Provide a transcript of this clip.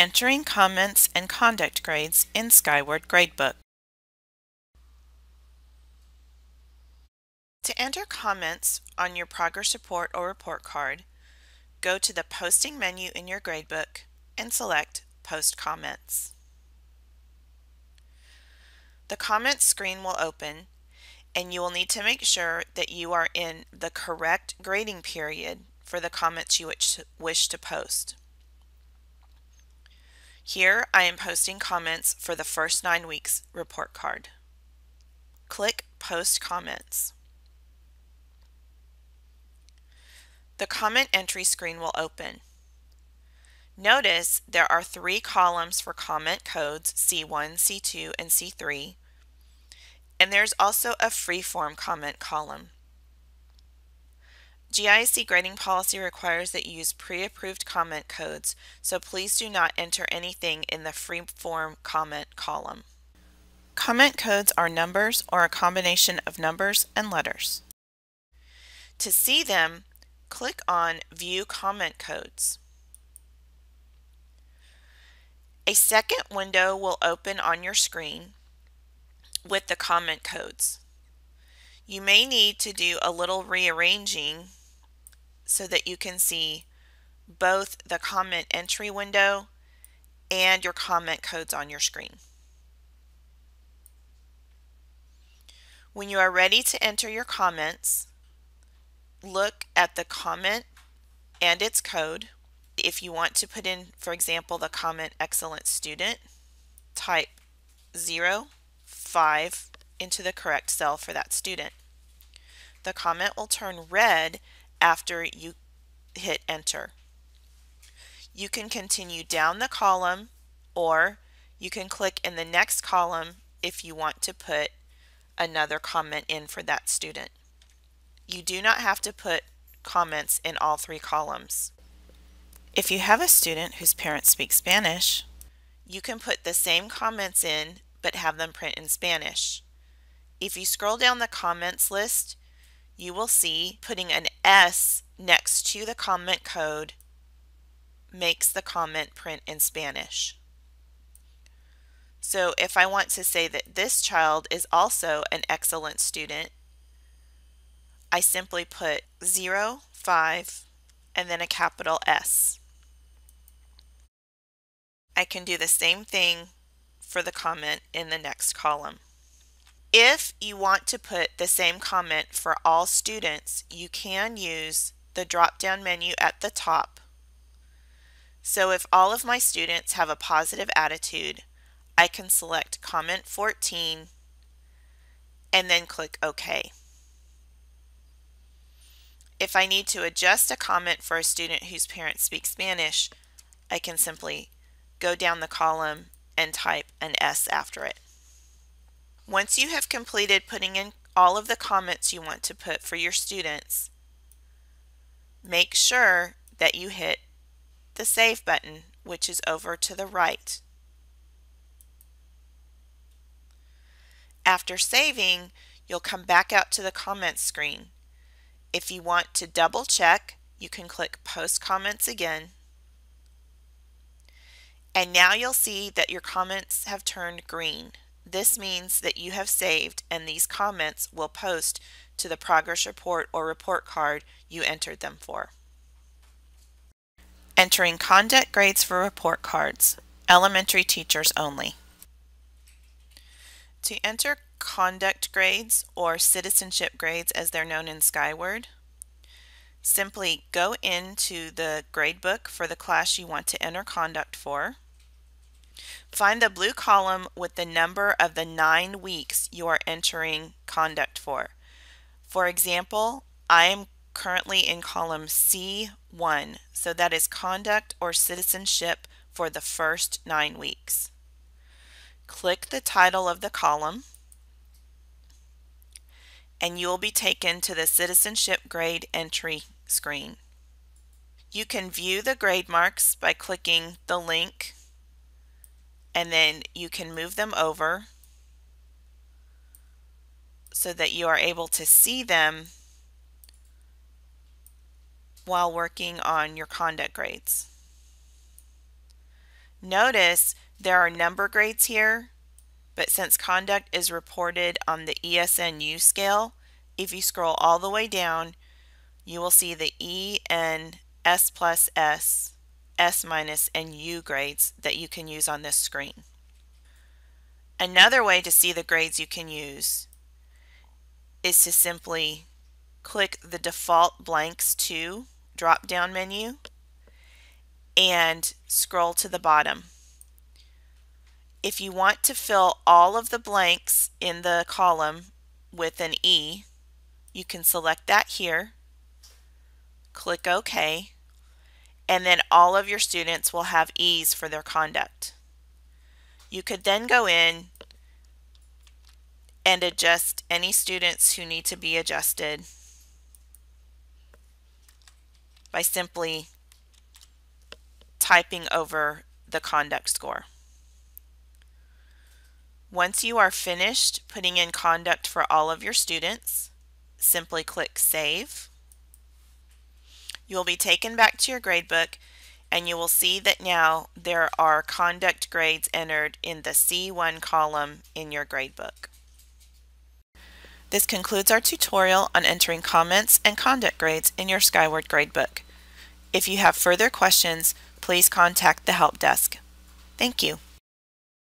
Entering comments and conduct grades in Skyward Gradebook. To enter comments on your progress report or report card, go to the Posting menu in your gradebook and select Post Comments. The comments screen will open and you will need to make sure that you are in the correct grading period for the comments you wish to post. Here I am posting comments for the first nine weeks report card. Click Post Comments. The comment entry screen will open. Notice there are three columns for comment codes C1, C2, and C3, and there's also a free-form comment column. GISD grading policy requires that you use pre-approved comment codes, so please do not enter anything in the free-form comment column. Comment codes are numbers or a combination of numbers and letters. To see them, click on View Comment Codes. A second window will open on your screen with the comment codes. You may need to do a little rearranging so that you can see both the comment entry window and your comment codes on your screen. When you are ready to enter your comments, look at the comment and its code. If you want to put in, for example, the comment excellent student, type 0 5 into the correct cell for that student. The comment will turn red after you hit enter. You can continue down the column or you can click in the next column if you want to put another comment in for that student. You do not have to put comments in all three columns. If you have a student whose parents speak Spanish, you can put the same comments in but have them print in Spanish. If you scroll down the comments list, you will see putting an S next to the comment code makes the comment print in Spanish. So if I want to say that this child is also an excellent student, I simply put 0, 5, and then a capital S. I can do the same thing for the comment in the next column. If you want to put the same comment for all students, you can use the drop-down menu at the top. So if all of my students have a positive attitude, I can select comment 14 and then click OK. If I need to adjust a comment for a student whose parents speak Spanish, I can simply go down the column and type an S after it. Once you have completed putting in all of the comments you want to put for your students, make sure that you hit the Save button, which is over to the right. After saving, you'll come back out to the comments screen. If you want to double check, you can click Post Comments again and now you'll see that your comments have turned green. This means that you have saved and these comments will post to the progress report or report card you entered them for. Entering conduct grades for report cards. Elementary teachers only. To enter conduct grades or citizenship grades as they're known in Skyward, simply go into the gradebook for the class you want to enter conduct for. Find the blue column with the number of the nine weeks you are entering conduct for. For example, I am currently in column C1, so that is conduct or citizenship for the first nine weeks. Click the title of the column and you will be taken to the citizenship grade entry screen. You can view the grade marks by clicking the link and then you can move them over so that you are able to see them while working on your conduct grades. Notice there are number grades here, but since conduct is reported on the ESNU scale, if you scroll all the way down, you will see the E and S plus S, S minus, and U grades that you can use on this screen. Another way to see the grades you can use is to simply click the default blanks to drop down menu and scroll to the bottom. If you want to fill all of the blanks in the column with an E, you can select that here, click OK, and then all of your students will have E's for their conduct. You could then go in and adjust any students who need to be adjusted by simply typing over the conduct score. Once you are finished putting in conduct for all of your students, simply click Save. You will be taken back to your gradebook and you will see that now there are conduct grades entered in the C1 column in your gradebook. This concludes our tutorial on entering comments and conduct grades in your Skyward Gradebook. If you have further questions, please contact the Help Desk. Thank you.